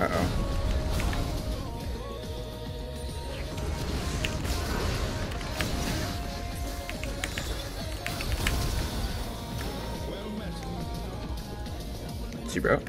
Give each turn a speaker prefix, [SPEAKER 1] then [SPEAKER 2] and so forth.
[SPEAKER 1] Uh-oh. See, bro.